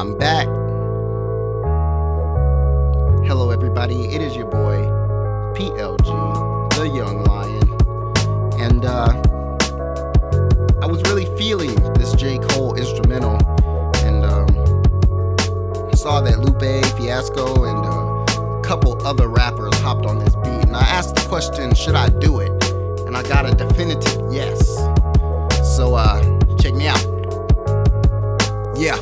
I'm back. Hello, everybody. It is your boy, PLG, the Young Lion. And uh, I was really feeling this J. Cole instrumental. And um, saw that Lupe, Fiasco, and uh, a couple other rappers hopped on this beat. And I asked the question, should I do it? And I got a definitive yes. So uh, check me out. Yeah.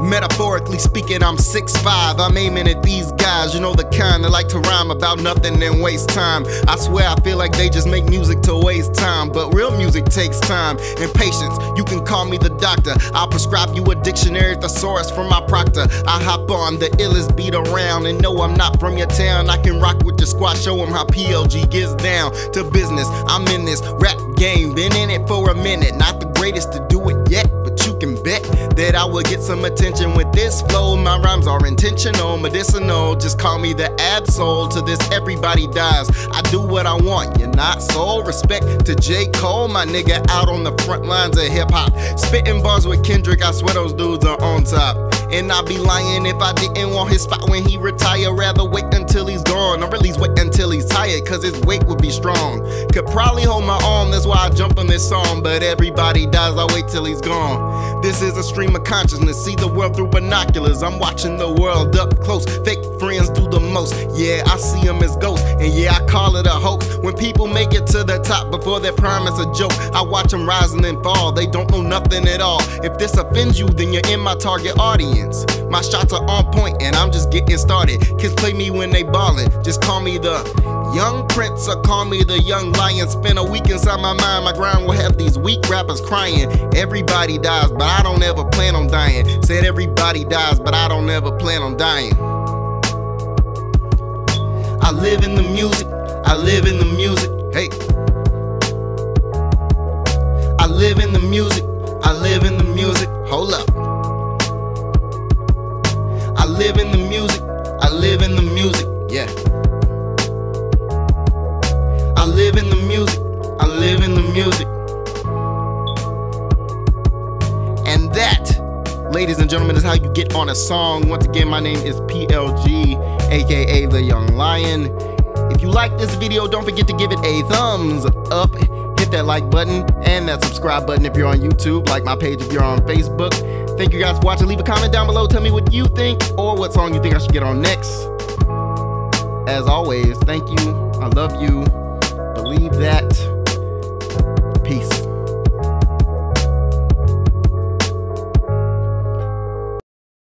Metaphorically speaking, I'm 6'5. I'm aiming at these guys, you know, the kind that like to rhyme about nothing and waste time. I swear I feel like they just make music to waste time, but real music takes time and patience. You can call me the doctor. I'll prescribe you a dictionary thesaurus from my proctor. I hop on the illest beat around and know I'm not from your town. I can rock with your squad, show them how PLG gets down to business. I'm in this rap game, been in it for a minute. Not the greatest to do it that I will get some attention with this flow. My rhymes are intentional, medicinal. Just call me the absol. To this, everybody dies. I do what I want, you're not soul. Respect to J. Cole, my nigga out on the front lines of hip hop. Spitting bars with Kendrick, I swear those dudes are on top. And I'd be lying if I didn't want his spot when he retire. Rather wait until he's gone, at least wait until he's tired, cause his weight would be strong. Could probably hold my arm, that's why I jumped on this song. But everybody dies, I wait till he's gone. This is a stream of consciousness, see the world through binoculars. I'm watching the world up close. Fake friends do the most. Yeah, I see them as ghosts, and yeah, I call it a hoax. When people make it to the top before their prime is a joke, I watch them rising and fall. They don't know nothing at all. If this offends you, then you're in my target audience. My shots are on point and I'm just getting started. Kids play me when they ballin'. Just call me the young prince or call me the young lion. Spend a week inside my mind. My grind will have these weak rappers crying. Everybody dies, but I don't ever plan on dying. Said everybody dies, but I don't ever plan on dying. I live in the music. I live in the music. Hey. I live in the music. I live in the music. Hold up. I live in the music. I live in the music. Yeah. I live in the music. I live in the music. And that, ladies and gentlemen, is how you get on a song. Once again, my name is PLG, aka The Young Lion. If you like this video, don't forget to give it a thumbs up hit that like button and that subscribe button if you're on YouTube, like my page if you're on Facebook. Thank you guys for watching. Leave a comment down below. Tell me what you think or what song you think I should get on next. As always, thank you. I love you. Believe that. Peace.